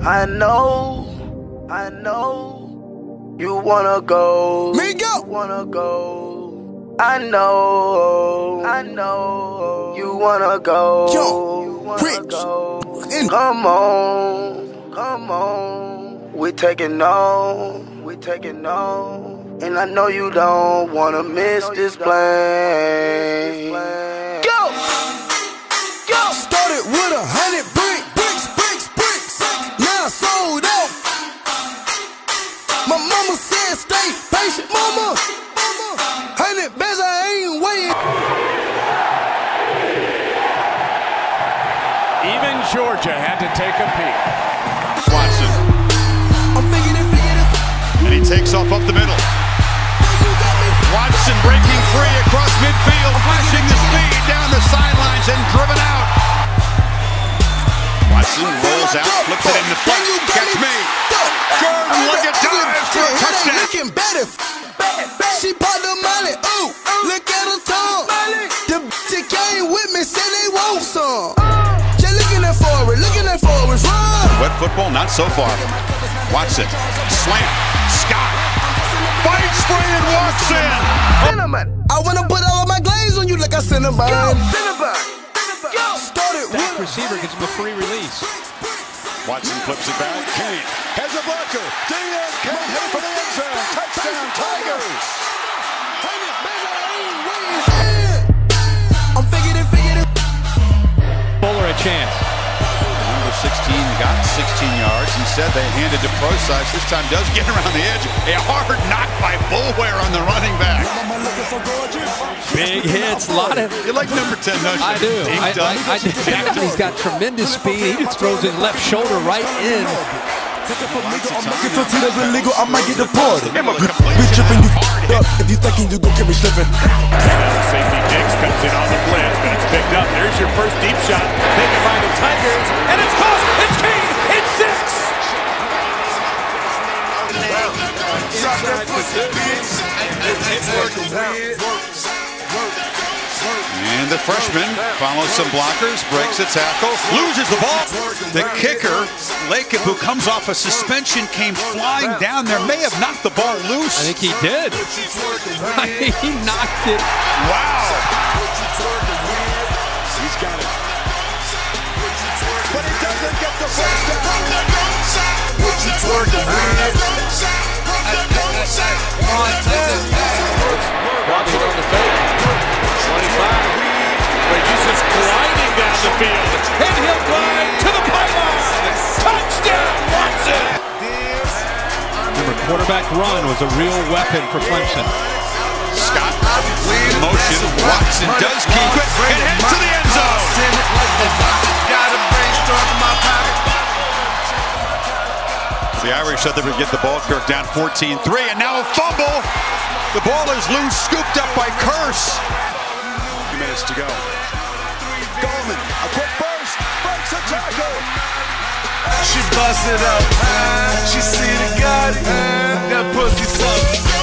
I know, I know, you wanna go. Me go. Wanna go. I know, I know, you wanna go. Yo, you wanna Rich. go. Come on, come on. We taking on, we taking on. And I know you don't wanna miss this plane. Go! Go! Started with a hundred Now I sold out. My mama said stay patient, mama. Hundred bands, I ain't waiting. Even Georgia had to take a peek. Watson. I'm thinking it, thinking it. And he takes off up the middle. You got me. Watson breaking free across midfield, flashing the speed down the sidelines and driven out. Watson rolls out, flips it in the front. Then you got Catch me. Go. Jordan, look at Look dives for a it ain't touchdown. looking better. She bought the money. Ooh, look at her tongue. The bitch that came with me said they want some. She looking at forward, looking at forward, run. Wet football, not so far. Watson, slant, Scott, fights free and walks in. Cinnamon! I wanna put all my glaze on you like I sent a Go! Cinnamon! Go! Started Back receiver gives him a free release. Watson flips it back. Cain has a blocker. Diaz Cain headed for the end zone. Touchdown, Tigers. I'm figured it, figured it. Fuller a chance. Number 16 got 16 yards. Instead, they handed to Prosise. This time does get around the edge. A hard knock by Boulware on the running back. Big hits, a lot of. You like number 10, don't you? I do. Dink I, dunk. I, I, he's got tremendous speed. He just throws his left shoulder right in. Get your teeth as illegal, I might get deported. Him a We completion tripping you hard up if you thinking you gon' get me slipping. Safety Diggs comes in on the blitz, but it's picked up. There's your first deep shot taken by the Tigers, And the freshman follows some blockers, breaks a tackle, loses the ball. The kicker, Lakip, who comes off a suspension, came flying down there, may have knocked the ball loose. I think he did. he knocked it. Wow. He's got it. But he doesn't get the first down. Watson gliding field. And he'll glide to the pylon. Touchdown, Watson. Remember, quarterback run was a real weapon for Clemson. Scott, motion, Watson does keep it, and heads to the end zone. The Irish said they would get the ball, Kirk down 14-3, and now a fumble. The ball is loose, scooped up by Kearse. Two minutes to go. Gallman, a quick burst, breaks a tackle. She bust it up, she see the God, that pussy suck.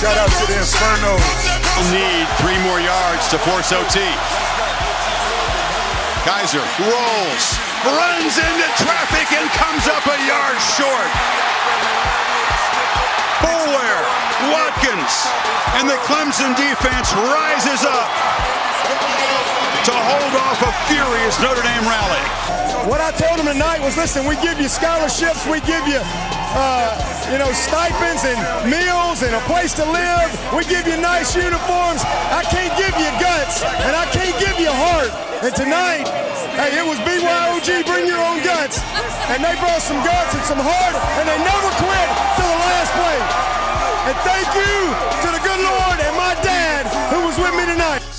Shout out to the Infernos. Need three more yards to force OT. Kizer rolls, runs into traffic, and comes up a yard short. Boulware, Watkins, and the Clemson defense rises up to hold off a furious Notre Dame rally. What I told them tonight was, listen, we give you scholarships, we give you, uh, you know, stipends and meals and a place to live. We give you nice uniforms. I can't give you guts, and I can't give you heart. And tonight, hey, it was BYOG, bring your own guts. And they brought some guts and some heart, and they never quit last play. And thank you to the good Lord and my dad who was with me tonight.